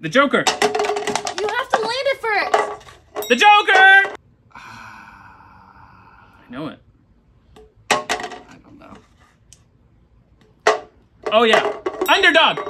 The Joker. You have to land it first. The Joker! Ah. I know it. I don't know. Oh, yeah. Underdog.